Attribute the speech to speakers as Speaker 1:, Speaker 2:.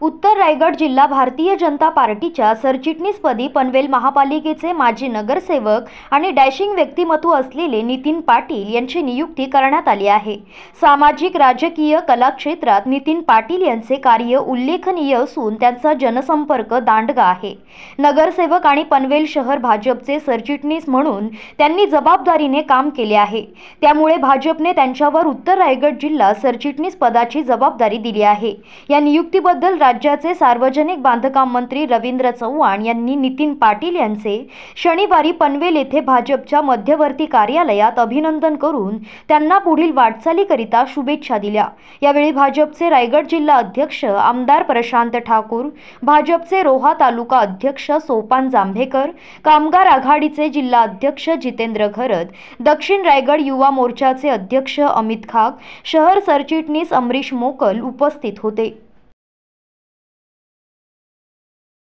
Speaker 1: उत्तर रायगड जिल्हा भारतीय जनता पार्टीच्या सरचिटणीसपदी पनवेल महापालिकेचे माजी नगरसेवक आणि डॅशिंग व्यक्तिमत्व असलेले नितीन पाटील यांची नियुक्ती करण्यात आली आहे. सामाजिक राजकीय कला क्षेत्रात नितीन पाटील यांचे कार्य उल्लेखनीय असून त्यांचा जनसंपर्क दांडगा आहे. नगरसेवक आणि पनवेल शहर भाजपचे सरचिटणीस म्हणून त्यांनी जबाबदारीने काम केले आहे. त्यामुळे भाजपने त्यांच्यावर उत्तर रायगड जिल्हा सरचिटणीस पदाची जबाबदारी दिली आहे. या नियुक्तीबद्दल राज्याचे सार्वजनिक बांधकाम मंत्री रवींद्र चव्हाण यांनी नितीन पाटील यांचे शनिवारी पनवेल येथे भाजपच्या मध्यवर्ती कार्यालयात अभिनंदन करून त्यांना पुढील वाटचालीकरिता शुभेच्छा दिल्या. यावेळी भाजपचे रायगड जिल्हा अध्यक्ष आमदार प्रशांत ठाकूर भाजपचे रोहा तालुका अध्यक्ष सोपान जांभेकर कामगार आघाडीचे जिल्हा अध्यक्ष जितेंद्र घरत दक्षिण रायगड युवा मोर्चाचे अध्यक्ष अमित खाक शहर सरचिटणीस अमरीश मोकल उपस्थित होते.